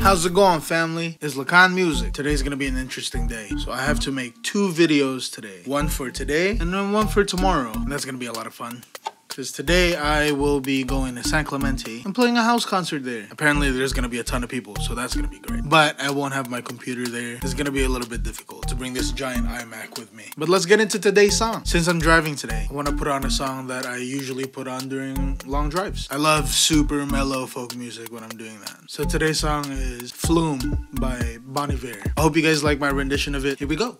How's it going, family? It's Lakan Music. Today's gonna be an interesting day. So I have to make two videos today. One for today and then one for tomorrow. And that's gonna be a lot of fun. Because today I will be going to San Clemente and playing a house concert there. Apparently there's gonna be a ton of people, so that's gonna be great. But I won't have my computer there. It's gonna be a little bit difficult to bring this giant iMac with me. But let's get into today's song. Since I'm driving today, I wanna put on a song that I usually put on during long drives. I love super mellow folk music when I'm doing that. So today's song is Flume by Bon Iver. I hope you guys like my rendition of it. Here we go.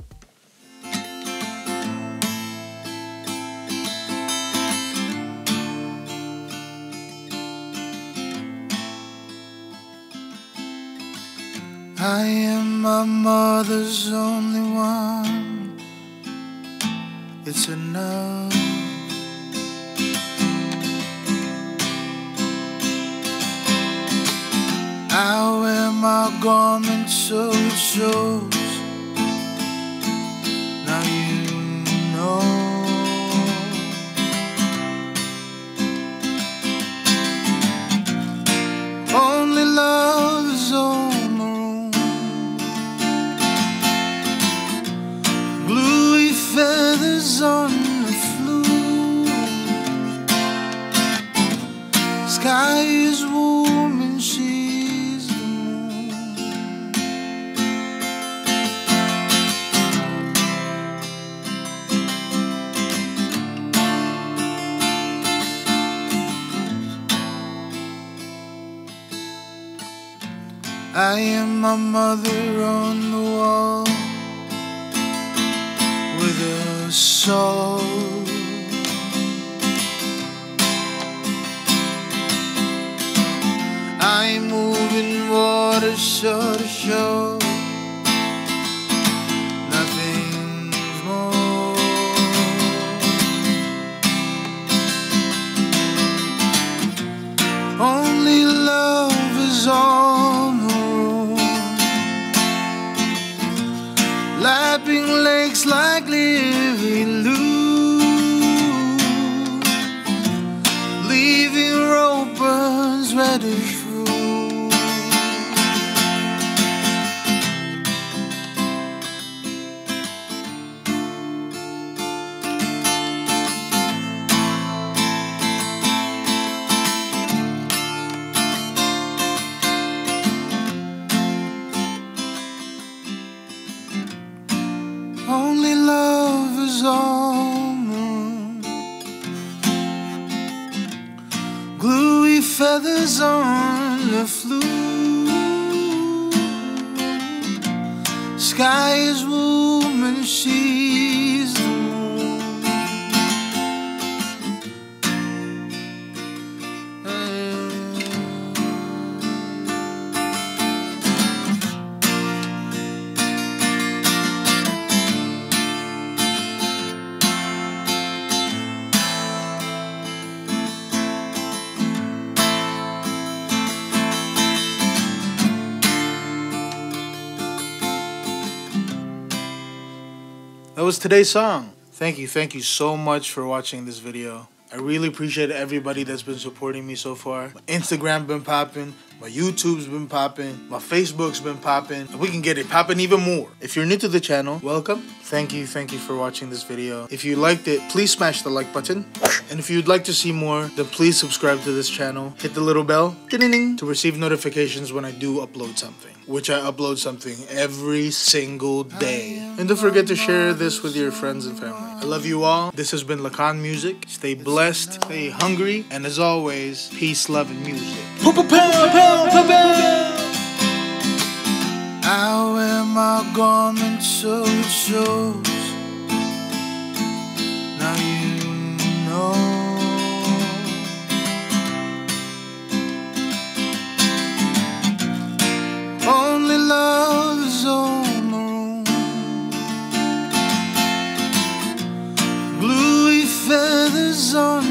I am my mother's only one. It's enough. I wear my garment so it shows. Feathers on the flue. Sky is warm and she's the moon. I am my mother on the wall with a soul. I'm moving water shore to shore. Nothing's more. Only love is on Only love is on the room. Gluey feathers on the flue. Sky is warm and she's That was today's song. Thank you, thank you so much for watching this video. I really appreciate everybody that's been supporting me so far. My Instagram been popping, my YouTube's been popping, my Facebook's been popping. We can get it popping even more. If you're new to the channel, welcome. Thank you, thank you for watching this video. If you liked it, please smash the like button. And if you'd like to see more, then please subscribe to this channel. Hit the little bell to receive notifications when I do upload something, which I upload something every single day. And don't forget to share this with your friends and family. I love you all. This has been Lakan Music. Stay blessed, stay hungry, and as always, peace, love, and music. I wear my garment so it shows. Now you know. Only love is on the room. Gluey feathers on.